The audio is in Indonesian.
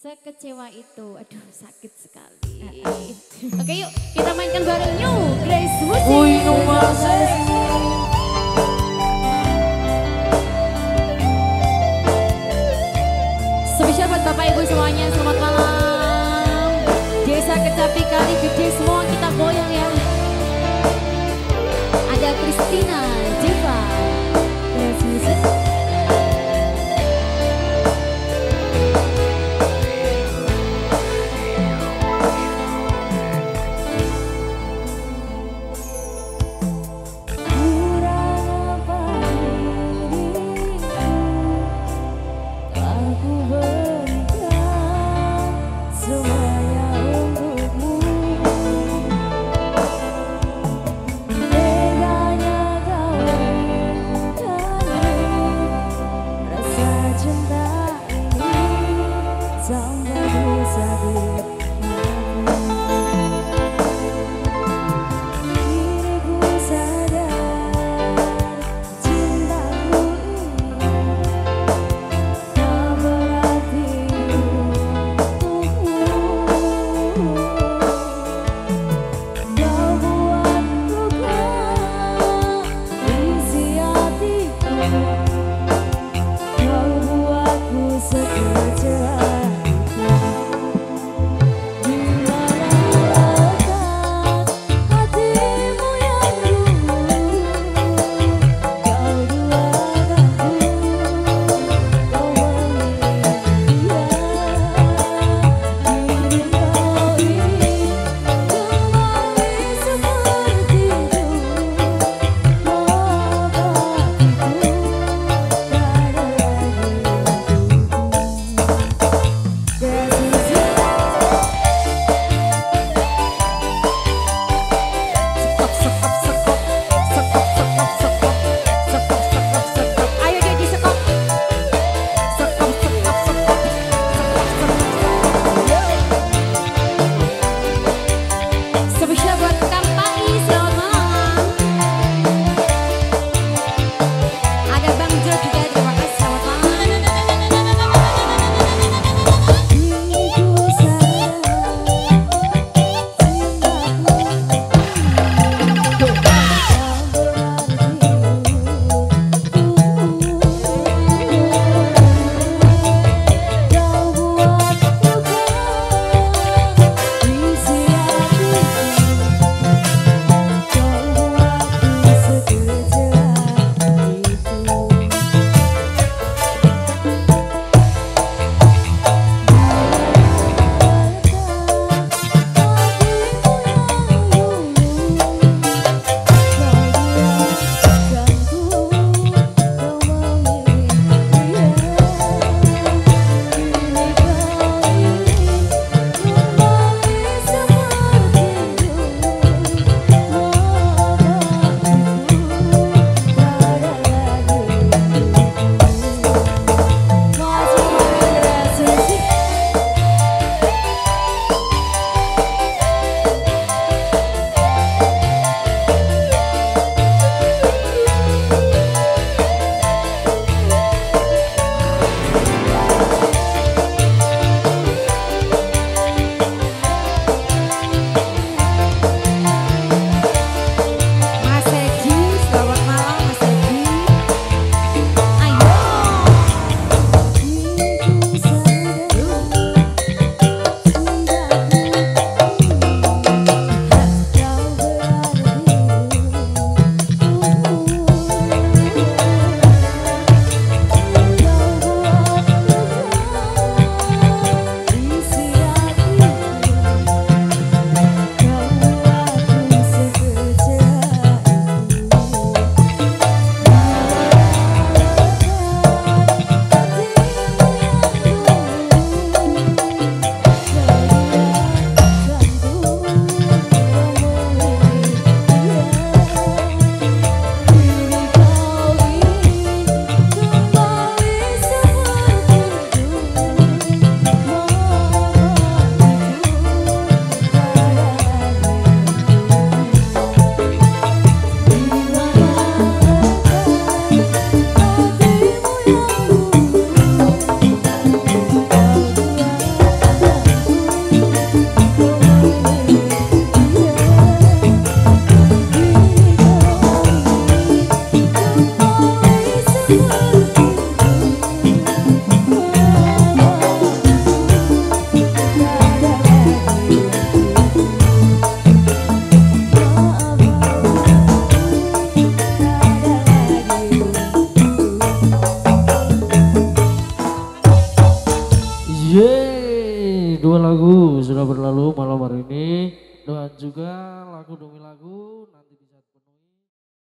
sekecewa itu. Aduh sakit sekali. Oke yuk kita mainkan bareng New Grace Musik. Uy, Spesial buat Bapak Ibu semuanya, lagu sudah berlalu malam hari ini. Dan juga lagu demi lagu.